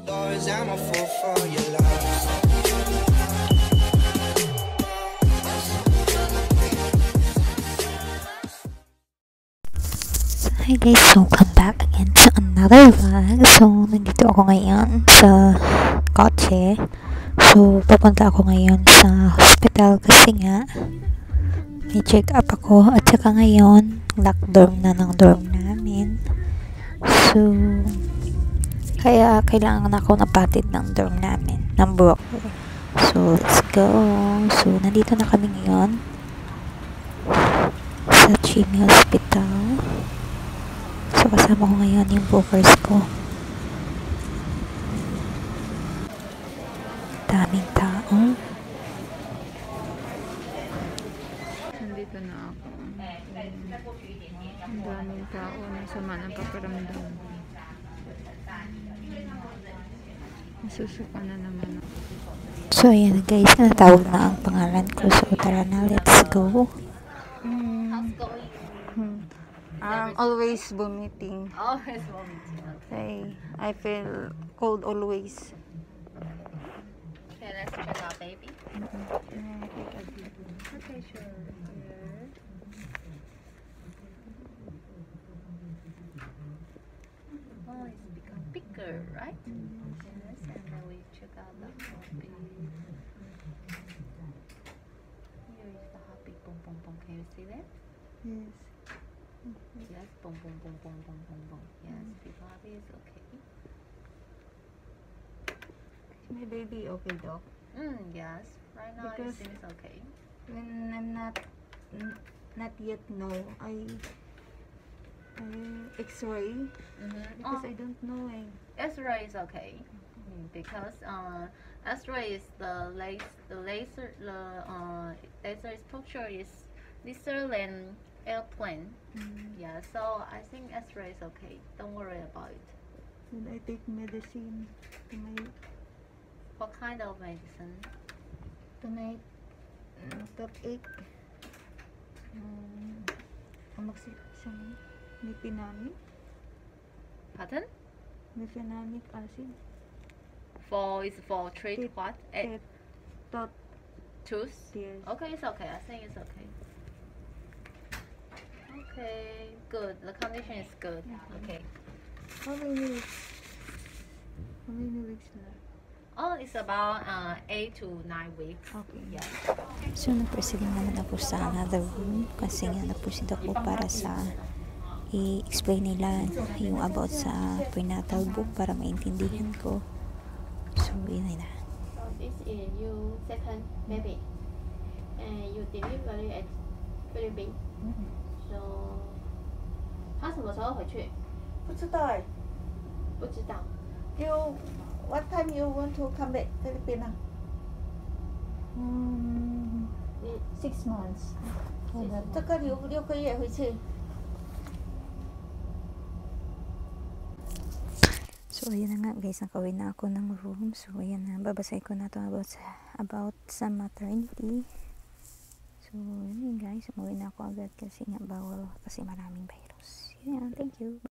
doors. I'm a fool for your love. Hi guys, so welcome back again to another vlog. So, nandito ako ngayon sa kotse. So, papunta ako ngayon sa hospital kasi nga may check up ako at saka ngayon lock dorm na ng dorm namin. So, kaya kailangan ako napatid ng dorm namin, ng broker. So, let's go. So, nandito na kami ngayon sa Chimi Hospital. So, kasama ko ngayon yung bookers ko. Daming tao. Nandito na ako. Ang daming tao. Nasama ng pakiramdam. Nasusuka na naman. So, ayan na guys. Natawag na ang pangalan ko. So, tara na. Let's go. Hmm. I'm always vomiting. Always vomiting. I, Okay. I feel cold always. Okay, let's check out baby. Okay, sure. Right? Yes, and then we check out the heartbeat. Here is the heartbeat. Boom, boom, boom. Can you see that? Yes. Yes, boom, boom, boom, boom, boom, boom, boom. Yes, The heartbeat is okay. My baby okay, doc? Mm, yes. Right now Because- it seems okay. When I'm not not yet know, I I X-ray Mm-hmm. because I don't know eh. X-ray is okay Mm, because uh, X-ray is the laser, the laser, the uh, laser structure is lighter than airplane. Mm. Yeah, so I think X-ray is okay. Don't worry about it. When I take medicine to my What kind of medicine? to my uh, toothache. Um, amoxicillin, mefenamic, Pardon? mefenamic acid, For is for treat Teeth- what? Eh, teeth, tot, tooth. yes. Okay, it's okay. I think it's okay. Okay, good. The condition is good. Okay. How many weeks? How many weeks left? Oh, it's about uh, eight to nine weeks. Okay. Yeah. So, nag-proceed naman ako sa another room kasi nga nag-proceed ako para sa i-explain nila yung about sa prenatal book para maintindihan ko. So, yun na. So this is your second baby, and you delivery at Philippines. So 他什么时候回去？不知道哎。不知道。 You what time you want to come back Philippines 啊？ Um, 你 six months. 这个六六个月回去。 So, ayun na nga guys, nakawin na ako ng room. So, ayan na, babasay ko na to about sa, about sa maternity. So, yun guys, umuwi na ako agad kasi nga bawal kasi maraming virus. Yun thank you.